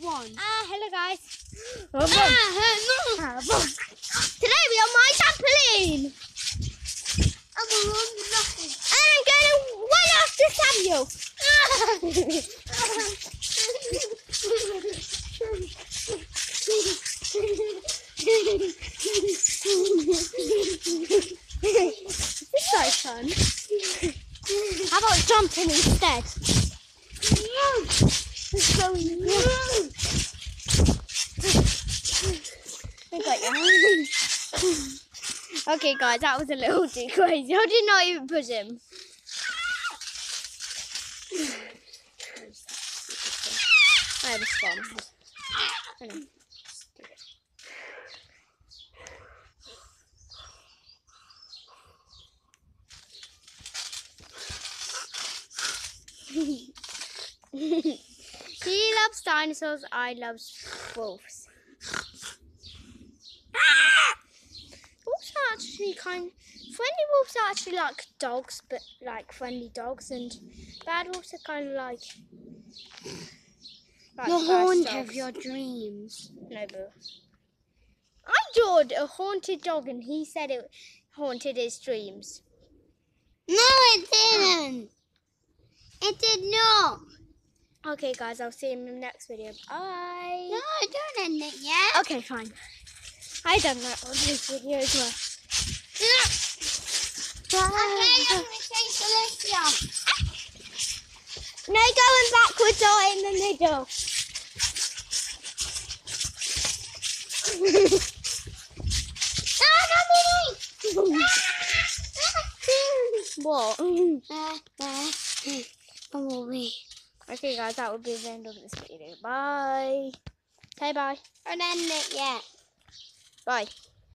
one. Ah, hello guys. Ah, no. Today we are my trampoline. I'm alone nothing. And I'm going way after Samuel. this is so fun. How about jumping instead? Let's go okay, guys, that was a little too crazy. I did not even push him. I have a spawn. He loves dinosaurs, I love wolves are actually kind friendly wolves are actually like dogs, but like friendly dogs, and bad wolves are kind of like, like The haunt dogs. of your dreams. No, boo. I drawed a haunted dog, and he said it haunted his dreams. No, it didn't. It did not. Okay, guys, I'll see you in the next video. Bye. No, don't end it yet. Okay, fine. I done that on this video as well. No going backwards or in the middle. What? Okay, guys, that would be the end of this video. Bye. Say bye. Don't end it yet. Bye.